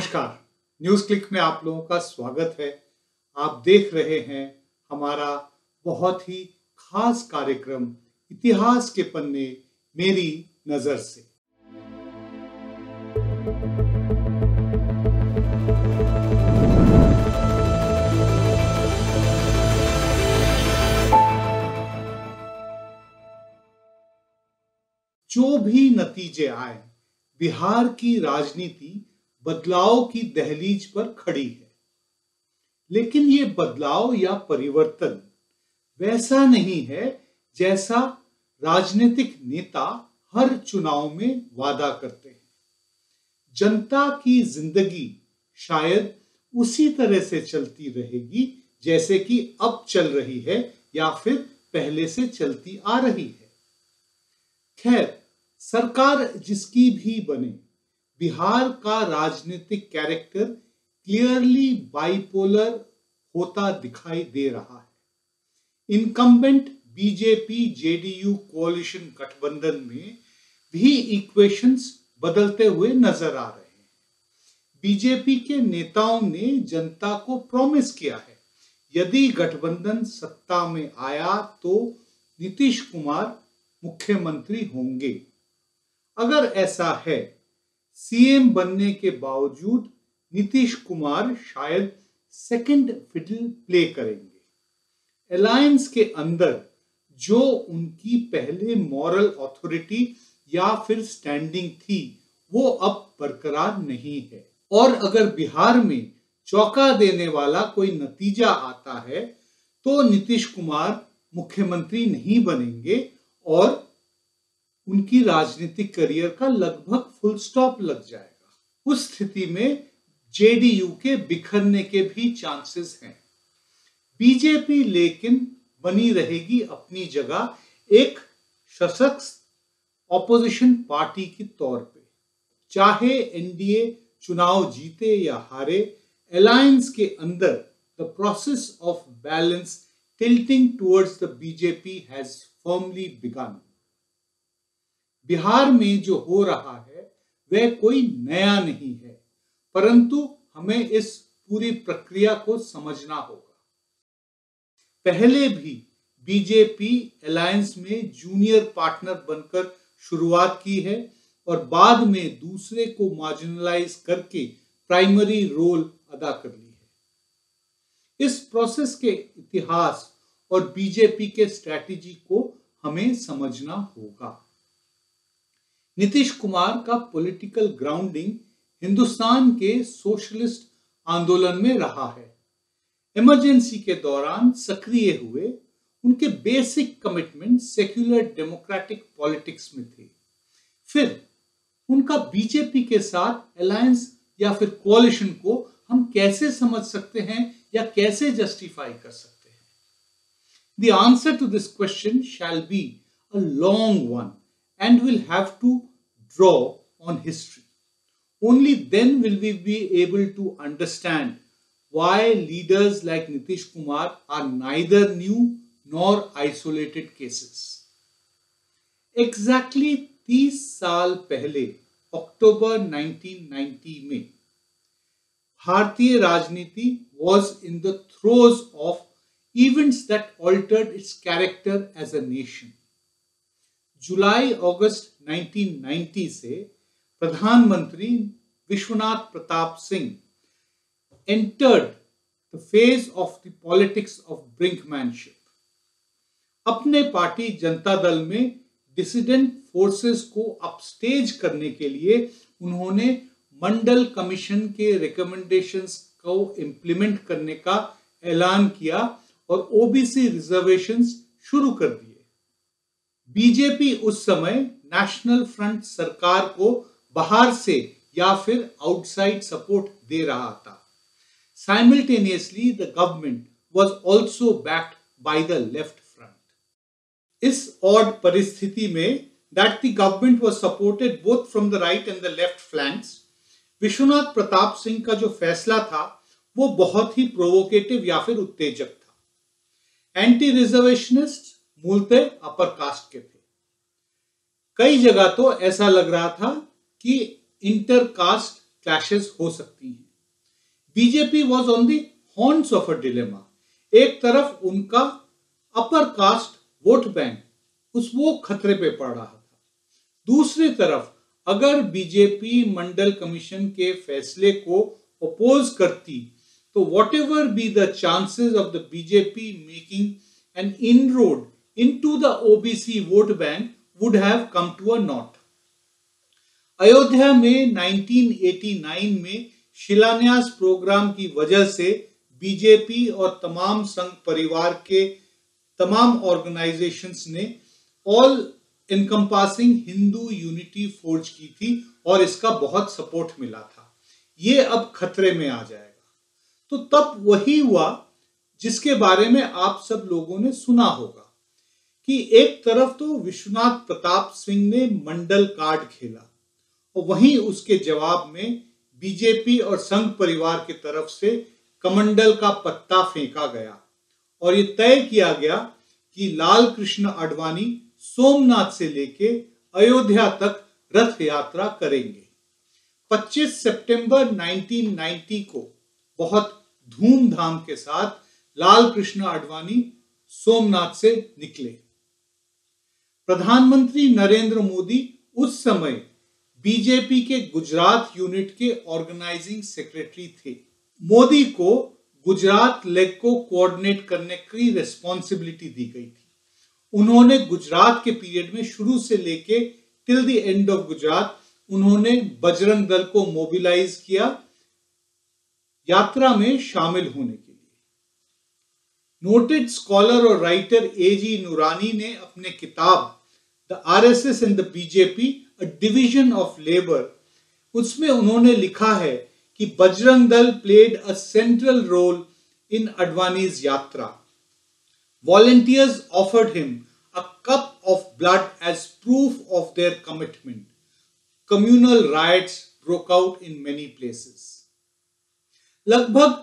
नमस्कार। News click में आप लोगों का स्वागत है। आप देख रहे हैं हमारा बहुत ही खास कार्यक्रम इतिहास के पन्ने मेरी नज़र से। जो भी नतीजे आए, बिहार की राजनीति बदलाव की दहलीज पर खड़ी है। लेकिन ये बदलाव या परिवर्तन वैसा नहीं है जैसा राजनीतिक नेता हर चुनाव में वादा करते हैं। जनता की ज़िंदगी शायद उसी तरह से चलती रहेगी जैसे कि अब चल रही है या फिर पहले से चलती आ रही है। खैर, सरकार जिसकी भी बने बिहार का राजनीतिक कैरेक्टर क्लियरली बाइपोलर होता दिखाई दे रहा है। इनकम्बेंट बीजेपी जेडीयू कोalition गठबंधन में भी इक्वेशंस बदलते हुए नज़र आ रहे हैं। बीजेपी के नेताओं ने जनता को प्रॉमिस किया है, यदि गठबंधन सत्ता में आया तो नीतीश कुमार मुख्यमंत्री होंगे। अगर ऐसा है सीएम बनने के बावजूद नीतीश कुमार शायद सेकंड फिडल प्ले करेंगे। अलायंस के अंदर जो उनकी पहले मॉरल अथॉरिटी या फिर स्टैंडिंग थी, वो अब बरकरार नहीं है। और अगर बिहार में चौका देने वाला कोई नतीजा आता है तो नीतीश कुमार मुख्यमंत्री नहीं बनेंगे और उनकी राजनीतिक करियर का लगभग फुल स्टॉप लग जाएगा। उस स्थिति में जेडीयू के बिखरने के भी चांसेस हैं। बीजेपी लेकिन बनी रहेगी अपनी जगह एक सशक्त ऑपोजिशन पार्टी के तौर पे। चाहे एनडीए चुनाव जीते या हारे अलायंस के अंदर the process of balance tilting towards the BJP has firmly begun Bihar में जो हो रहा है, वह कोई नया नहीं है। परंतु हमें इस पूरी प्रक्रिया को समझना होगा। पहले भी बीजेपी अलायंस में जूनियर पार्टनर बनकर शुरुआत की है और बाद में दूसरे को मार्जिनलाइज करके प्राइमरी रोल अदा कर ली है। इस प्रोसेस के इतिहास और बीजेपी के स्ट्रैटेजी को हमें समझना होगा। नीतीश कुमार का पॉलिटिकल ग्राउंडिंग हिंदुस्तान के सोशलिस्ट आंदोलन में रहा है। इमरजेंसी के दौरान सक्रिय हुए उनके basic commitment secular democratic politics में थे। फिर उनका बीजेपी के साथ अलायंस या फिर कोalition को हम कैसे समझ सकते हैं या कैसे जस्टिफाई कर सकते हैं? The answer to this question shall be a long one and will have to draw on history. Only then will we be able to understand why leaders like Nitish Kumar are neither new nor isolated cases. Exactly 30 साल पहले अक्टूबर 1990 में भारतीय राजनीति was in the throes of events that altered its character as a nation. जुलाई, अगस्त 1990 से प्रधानमंत्री Vishwanath Pratap Singh entered the phase of the politics of brinkmanship अपने party Janata Dal में dissident forces को अपस्टेज करने के लिए उन्होंने मंडल कमीशन के रिकमेंडेशंस को इम्प्लीमेंट करने का ऐलान किया और ओबीसी रिजर्वेशंस शुरू कर दिए। बीजेपी उस समय नेशनल फ्रंट सरकार को बाहर से या फिर आउटसाइड सपोर्ट दे रहा था। Simultaneously the government was also backed by the left front इस ऑड परिस्थिति में that the government was supported both from the right and the left flanks Vishwanath Pratap Singh का जो फैसला था, वो बहुत ही प्रोवोकेटिव या फिर उत्तेजक था। एंटी रिजर्वेशनिस्ट मूलतः अपर कास्ट के थे। कई जगह तो ऐसा लग रहा था कि इंटर कास्ट क्लैशेस हो सकती हैं। BJP was on the horns of a dilemma एक तरफ़ उनका अपर कास्ट वोट बैंक उस वो खतरे पे पड़ रहा था। दूसरी तरफ़ अगर बीजेपी मंडल कमीशन के फैसले को अपोज करती तो whatever be the chances of the BJP making an inroad to the OBC vote bank would have come to a naught Ayodhya में 1989 में शिलान्यास प्रोग्राम की वजह से बीजेपी और तमाम संघ परिवार के तमाम ऑर्गेनाइजेशंस ने all encompassing Hindu unity forge की थी और इसका बहुत सपोर्ट मिला था। ये अब खतरे में आ जाएगा। तो तब वही हुआ जिसके बारे में आप सब लोगों ने सुना होगा। कि एक तरफ़ तो विश्वनाथ प्रताप सिंह ने मंडल कार्ड खेला और वहीं उसके जवाब में बीजेपी और संघ परिवार की तरफ़ से कमंडल का पत्ता फेंका गया और ये तय किया गया कि लाल कृष्ण अडवाणी सोमनाथ से लेके अयोध्या तक रथ यात्रा करेंगे। 25 सितंबर 1990 को बहुत धूमधाम के साथ लाल कृष्ण अडवाणी सोमनाथ से निकले। प्रधानमंत्री नरेंद्र मोदी उस समय बीजेपी के गुजरात यूनिट के ऑर्गेनाइजिंग सेक्रेटरी थे। मोदी को गुजरात लेग को कोऑर्डिनेट करने की रिस्पॉन्सिबिलिटी दी गई थी। उन्होंने गुजरात के पीरियड में शुरू से लेके till the end of Gujarat उन्होंने बजरंग दल को मोबिलाइज किया यात्रा में शामिल होने के लिए। नोटेड स्कॉलर और राइटर ए जी नूरानी ने अपने किताब the R S S in the BJP a division of labour उसमें उन्होंने लिखा है कि Bajrang Dal played a central role in Advani's yatra. Volunteers offered him a cup of blood as proof of their commitment communal riots broke out in many places लगभग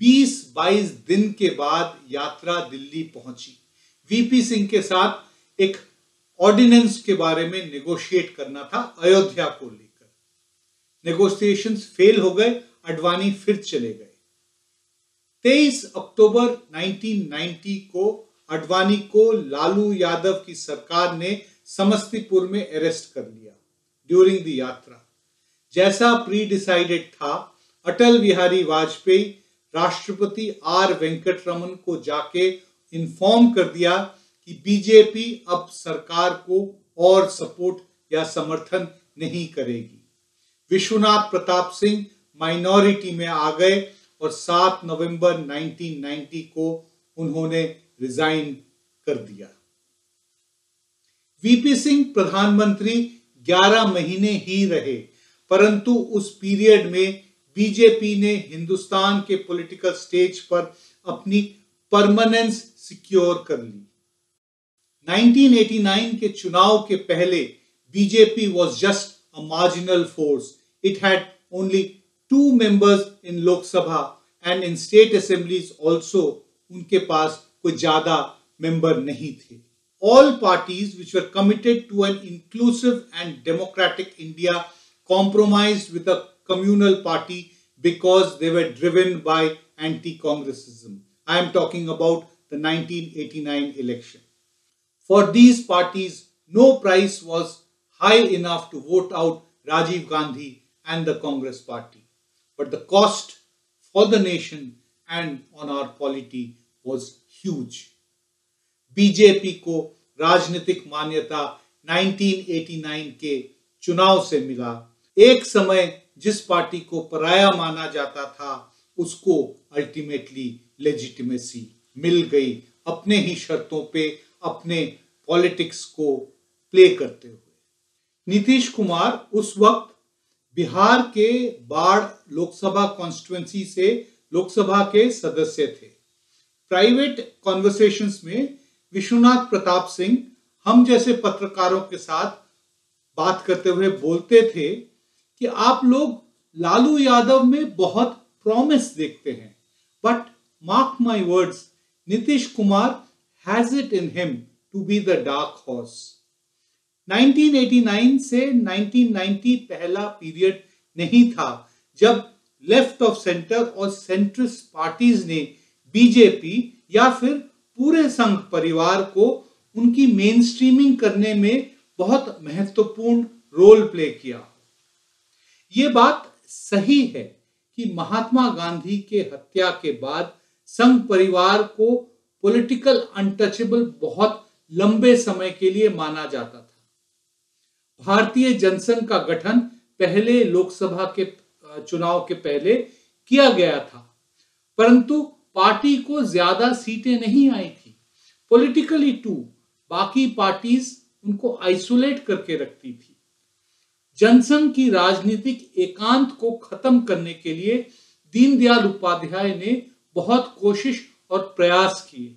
20-22 दिन के बाद यात्रा दिल्ली पहुँची। वीपी सिंह के साथ एक ऑर्डिनेंस के बारे में नेगोशिएट करना था अयोध्या को लेकर। नेगोशिएशंस फेल हो गए अडवाणी फिर चले गए। 23 अक्टूबर 1990 को अडवाणी को लालू यादव की सरकार ने समस्तीपुर में अरेस्ट कर लिया ड्यूरिंग द यात्रा। जैसा प्री डिसाइडेड था, अटल बिहारी वाजपेयी राष्ट्रपति आर वेंकट रमन को जाके इन्फॉर्म कर दिया कि बीजेपी अब सरकार को और सपोर्ट या समर्थन नहीं करेगी। विश्वनाथ प्रताप सिंह माइनॉरिटी में आ गए और 7 नवंबर 1990 को उन्होंने रिजाइन कर दिया। वीपी सिंह प्रधानमंत्री 11 महीने ही रहे, परंतु उस पीरियड में बीजेपी ने हिंदुस्तान के पॉलिटिकल स्टेज पर अपनी परमानेंस सिक्योर कर ली। 1989 के चुनाव के पहले BJP was just a marginal force it had only two members in Lok Sabha and in state assemblies also उनके पास कोई ज़्यादा मेंबर नहीं थे। All parties which are committed to an inclusive and democratic India compromise with a communal party because they were driven by anti Congressism I am talking about the 1989 election For these parties, no price was high enough to vote out Rajiv Gandhi and the Congress party. But the cost for the nation and on our polity was huge. BJP को राजनीतिक मान्यता 1989 के चुनाव से मिला एक समय जिस पार्टी को पराया माना जाता था उसको अल्टीमेटली लेजिटिमेसी मिल गई अपने ही शर्तों पे अपने पॉलिटिक्स को प्ले करते हुए। नीतीश कुमार उस वक्त बिहार के बाढ़ लोकसभा कॉन्स्टिट्युएंसी से लोकसभा के सदस्य थे। प्राइवेट कॉन्वर्सेशंस में विश्वनाथ प्रताप सिंह हम जैसे पत्रकारों के साथ बात करते हुए बोलते थे कि आप लोग लालू यादव में बहुत प्रॉमिस देखते हैं। But mark my words Nitish Kumar has it in him to be the dark horse 1989 से 1990 पहला पीरियड नहीं था जब लेफ़्ट ऑफ़ सेंटर और सेंट्रिस्ट पार्टीज़ ने बीजेपी या फिर पूरे संघ परिवार को उनकी मेन स्ट्रीमिंग करने में बहुत महत्वपूर्ण रोल प्ले किया। ये बात सही है कि महात्मा गांधी के हत्या के बाद संघ परिवार को पॉलिटिकल अनटचेबल बहुत लंबे समय के लिए माना जाता था। भारतीय जनसंघ का गठन पहले लोकसभा के, चुनाव के पहले किया गया था। परंतु पार्टी को ज़्यादा सीटें नहीं आई थी। पॉलिटिकली टू बाकी पार्टीज़ उनको आइसोलेट करके रखती थी। जनसंघ की राजनीतिक एकांत को खत्म करने के लिए दीनदयाल उपाध्याय ने बहुत कोशिश और प्रयास किए।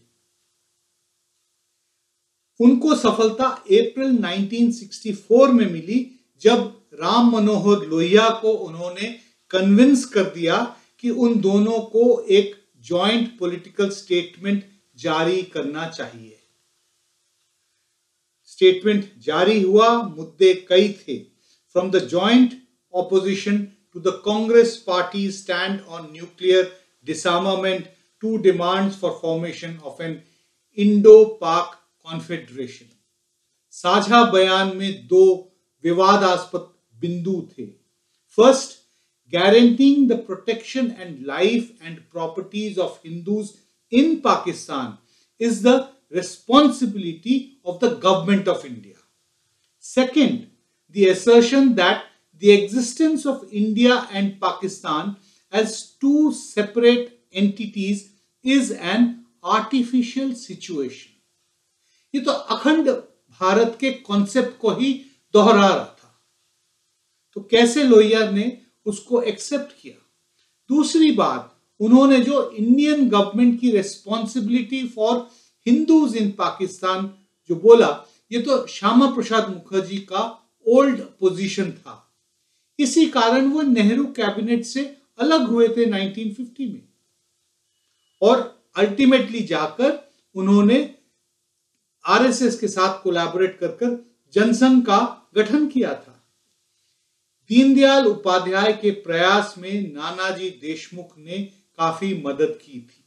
उनको सफलता अप्रैल 1964 में मिली, जब राम मनोहर लोहिया को उन्होंने कन्विंस कर दिया कि उन दोनों को एक जॉइंट पॉलिटिकल स्टेटमेंट जारी करना चाहिए। स्टेटमेंट जारी हुआ, मुद्दे कई थे। From the joint opposition to the Congress party stand on nuclear disarmament Two demands for formation of an Indo Pak confederation साझा बयान में दो विवादास्पद बिंदु थे first guaranteeing the protection and life and properties of Hindus in Pakistan is the responsibility of the government of India. Second, the assertion that the existence of India and Pakistan as two separate entities is an artificial situation ये तो अखंड भारत के concept को ही दोहरा रहा था। तो कैसे लोहिया ने उसको एक्सेप्ट किया? दूसरी बात, उन्होंने जो इंडियन गवर्नमेंट की responsibility for Hindus in Pakistan जो बोला, ये तो श्यामा प्रसाद मुखर्जी का ओल्ड पोजीशन था। इसी कारण वो नेहरू कैबिनेट से अलग हुए थे 1950 में। और अल्टीमेटली जाकर उन्होंने आरएसएस के साथ कोलैबोरेट कर कर जनसंघ का गठन किया था। दीनदयाल उपाध्याय के प्रयास में नानाजी देशमुख ने काफ़ी मदद की थी।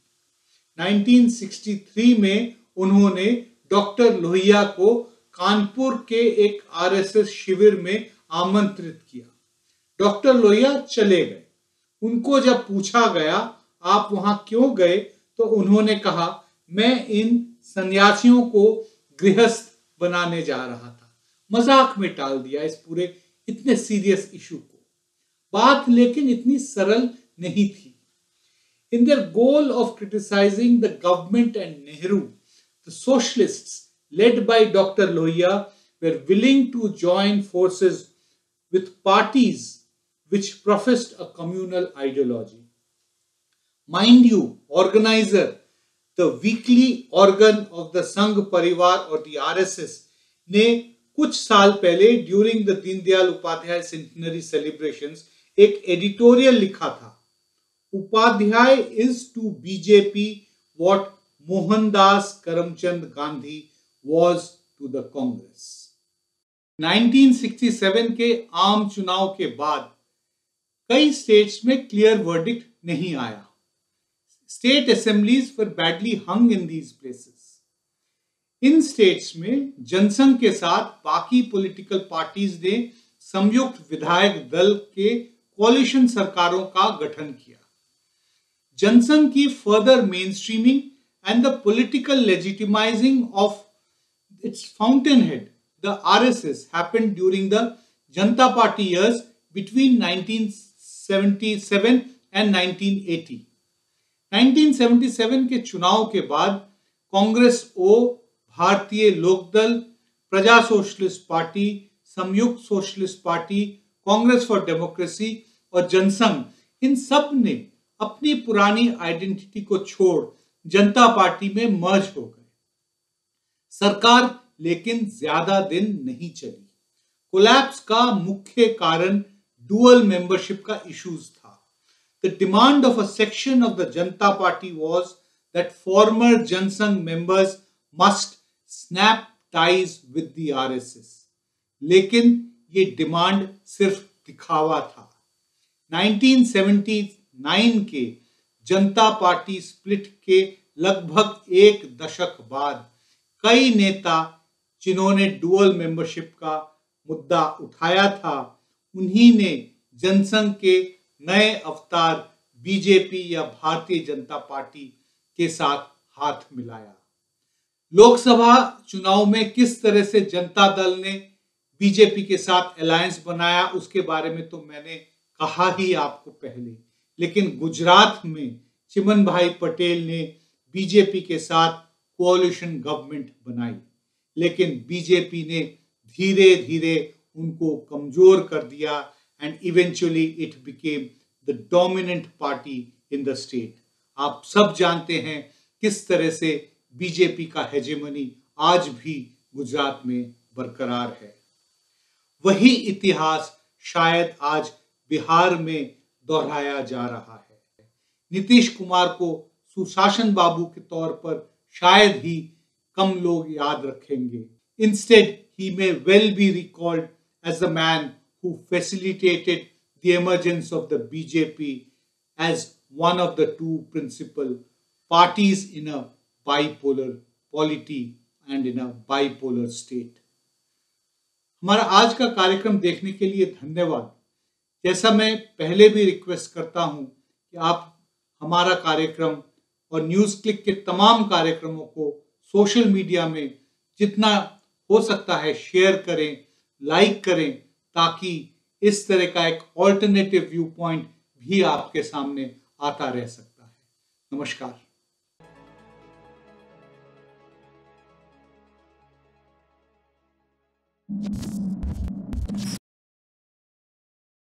1963 में उन्होंने डॉक्टर लोहिया को कानपुर के एक आरएसएस शिविर में आमंत्रित किया। डॉक्टर लोहिया चले गए। उनको जब पूछा गया आप वहाँ क्यों गए तो उन्होंने कहा, मैं इन सन्यासियों को गृहस्थ बनाने जा रहा था मज़ाक में टाल दिया इस पूरे, इतने सीरियस इशू को बात लेकिन इतनी सरल नहीं थी in their goal of criticising the government and Nehru the socialists led by Dr. Lohia were willing to join forces with parties which professed a communal ideology. Mind you, organizer the weekly organ of the Sangh Parivar or the RSS ने कुछ साल पहले during the Deendayal Upadhyay centenary celebrations एक editorial लिखा था। Upadhyay is to BJP what Mohandas Karamchand Gandhi was to the Congress 1967 के आम चुनाव के बाद कई स्टेट्स में क्लियर वर्डिक्ट नहीं आया। State assemblies were badly hung in these places. इन स्टेट्स में जनसंघ के साथ बाकी पॉलिटिकल पार्टीज़ ने संयुक्त विधायक दल के कोलिशन सरकारों का गठन किया जनसंघ की further mainstreaming and the political legitimising of its fountainhead the RSS happened during the Janata party years between 1977 and 1980 1977 के चुनाव के बाद कांग्रेस, ओ, Bharatiya Lok Dal, Praja socialist party, Samyukta socialist party, Congress for democracy और जनसंघ, इन सबने अपनी पुरानी identity को छोड़ जनता पार्टी में मर्ज हो गए। सरकार लेकिन ज़्यादा दिन नहीं चली। कोलैप्स का मुख्य कारण डुअल मेंबरशिप का issues The demand of a section of the Janta Party was that former Jansang members must snap ties with the RSS. लेकिन ये डिमांड सिर्फ़ दिखावा था 1979 के जनता पार्टी स्प्लिट के लगभग एक दशक बाद कई नेता जिन्होंने डुअल मेंबरशिप का मुद्दा उठाया था उन्हीं ने जनसंघ के नए अवतार बीजेपी या भारतीय जनता पार्टी के साथ हाथ मिलाया। लोकसभा चुनाव में किस तरह से जनता दल ने बीजेपी के साथ अलायंस बनाया, उसके बारे में तो मैंने कहा ही आपको पहले। लेकिन गुजरात में चिमन भाई पटेल ने बीजेपी के साथ कोalition गवर्नमेंट बनाई। लेकिन बीजेपी ने धीरे धीरे उनको कमज़ोर कर दिया and eventually it became the dominant party in the state आप सब जानते हैं किस तरह से बीजेपी का हेजेमनी आज भी गुजरात में बरकरार है। वही इतिहास शायद आज बिहार में दोहराया जा रहा है। नीतीश कुमार को सुशासन बाबू के तौर पर शायद ही कम लोग याद रखेंगे। Instead he may well be recalled as the man who facilitated the emergence of the BJP as one of the two principal parties in a bipolar polity and in a bipolar state. हमारा आज का कार्यक्रम देखने के लिए धन्यवाद जैसा मैं पहले भी रिक्वेस्ट करता हूँ कि आप हमारा कार्यक्रम और न्यूज़ क्लिक के तमाम कार्यक्रमों को सोशल मीडिया में जितना हो सकता है शेयर करें लाइक करें ताकि इस तरह का एक ऑल्टरनेटिव व्यू पॉइंट भी आपके सामने आता रह सकता है। नमस्कार।